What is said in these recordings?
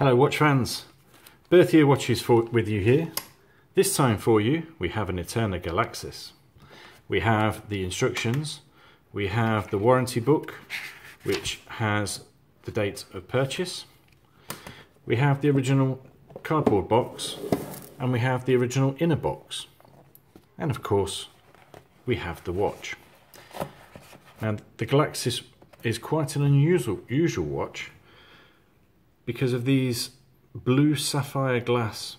Hello watch fans, Birth Year Watches for, with you here. This time for you we have an Eterna Galaxis. We have the instructions, we have the warranty book which has the date of purchase. We have the original cardboard box and we have the original inner box. And of course we have the watch. Now the Galaxis is quite an unusual usual watch because of these blue sapphire glass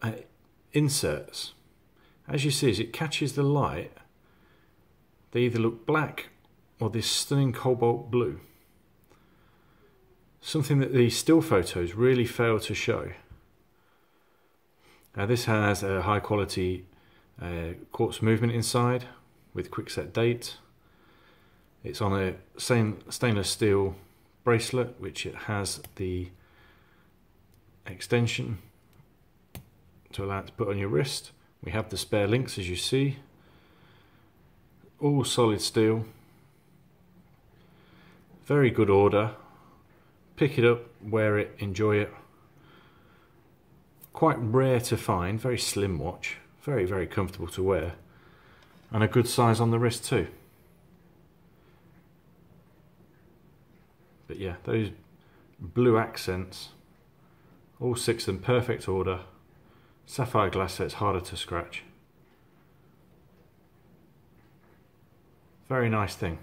uh, inserts. As you see, as it catches the light, they either look black or this stunning cobalt blue. Something that the still photos really fail to show. Now this has a high quality uh, quartz movement inside with quick set date. It's on a same stainless steel bracelet which it has the extension to allow it to put on your wrist. We have the spare links as you see. All solid steel. Very good order. Pick it up, wear it, enjoy it. Quite rare to find, very slim watch. Very, very comfortable to wear. And a good size on the wrist too. But yeah, those blue accents, all six in perfect order. Sapphire glass so it's harder to scratch. Very nice thing.